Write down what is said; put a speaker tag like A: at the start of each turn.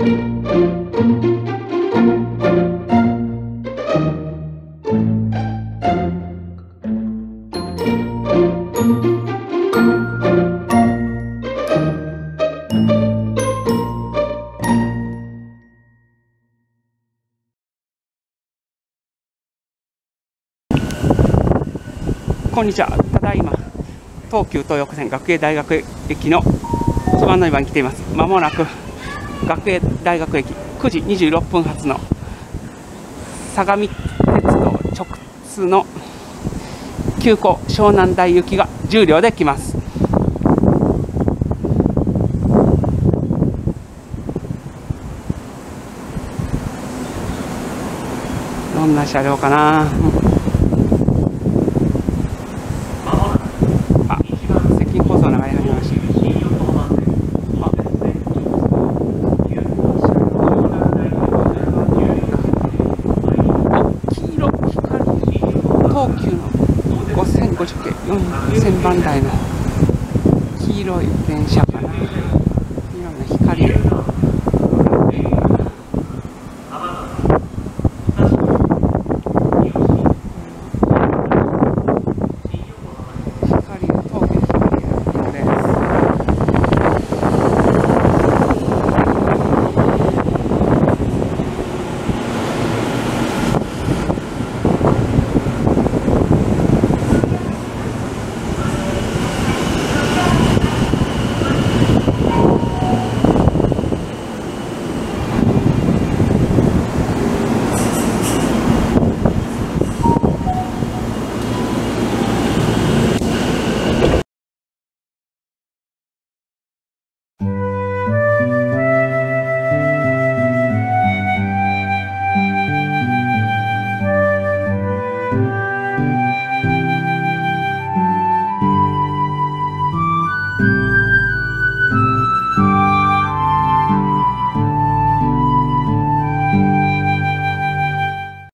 A: こんにちは。ただいま、東急東横線学芸大学駅の一番乗り場に来ています。まもなく、学芸大学駅9時26分発の相模鉄道直通の急行湘南台行きが10両で来ます。どんな車両かな、東急の5050系4000番台の黄色い電車かな。